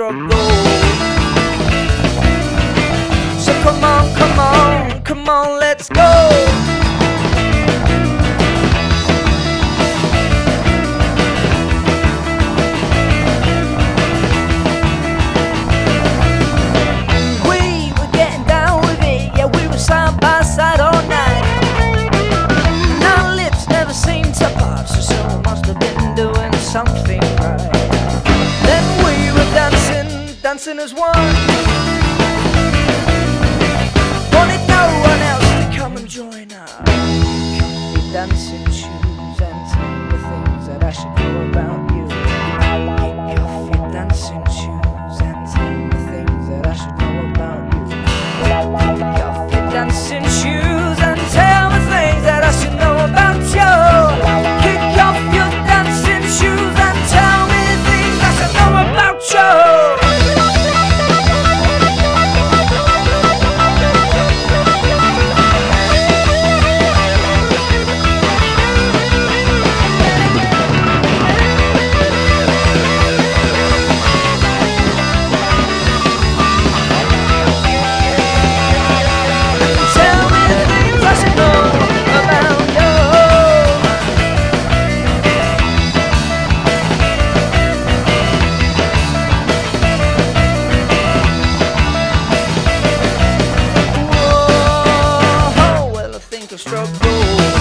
struggle. So come on, come on, come on, let's go. one. struggle.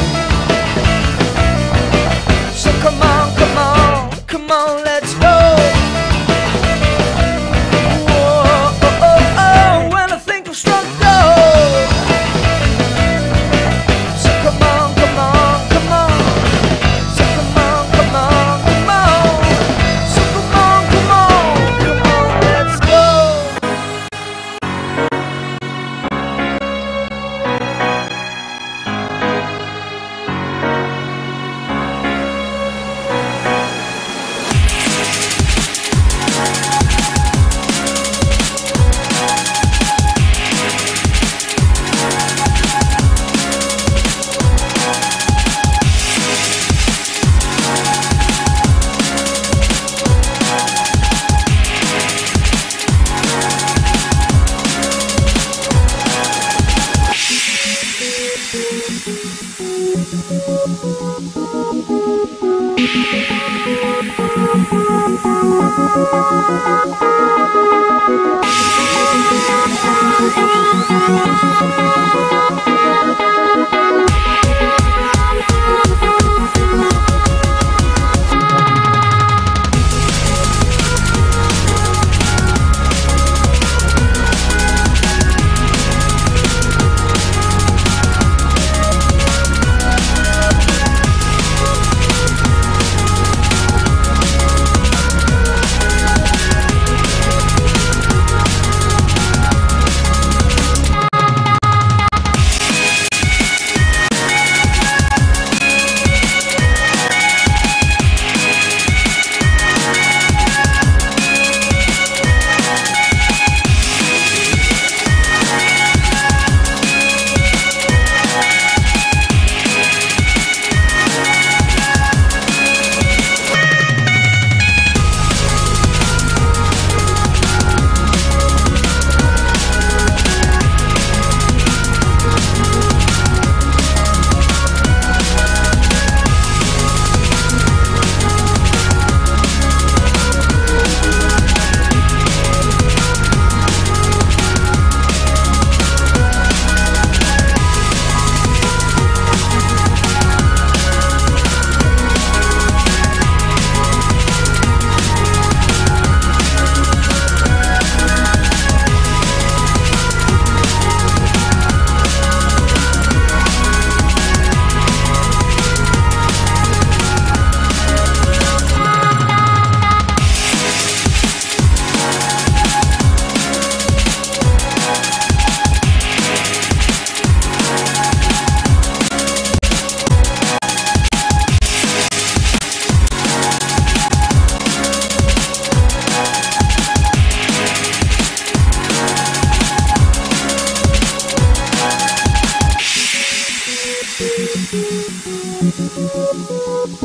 Thank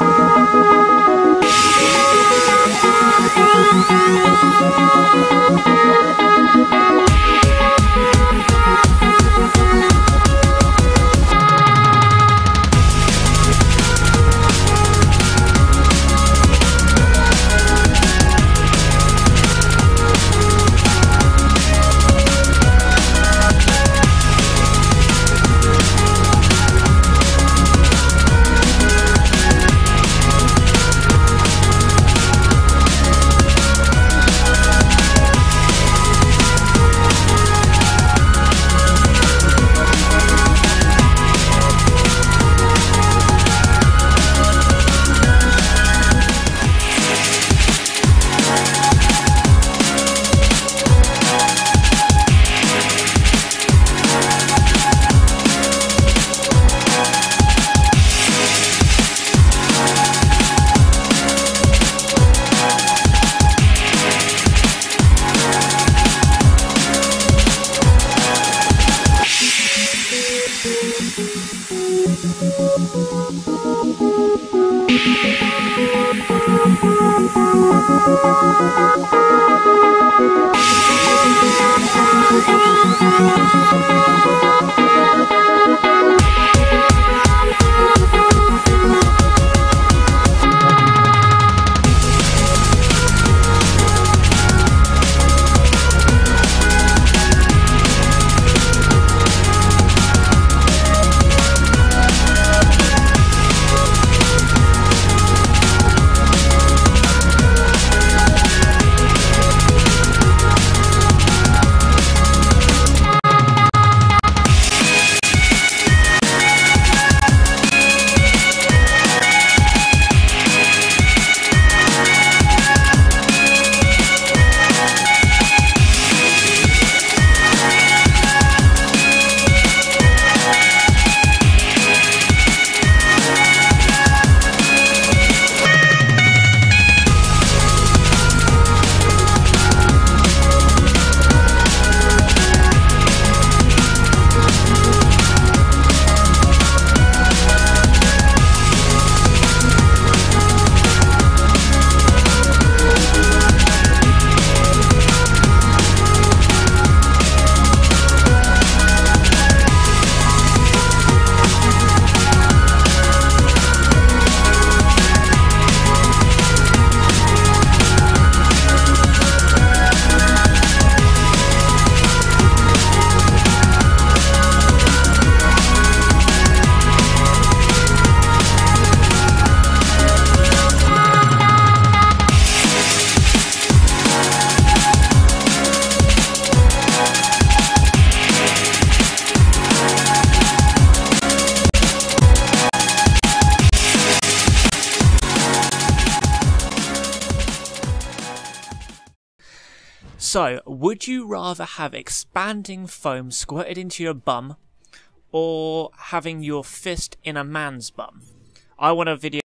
you. So, would you rather have expanding foam squirted into your bum or having your fist in a man's bum? I want a video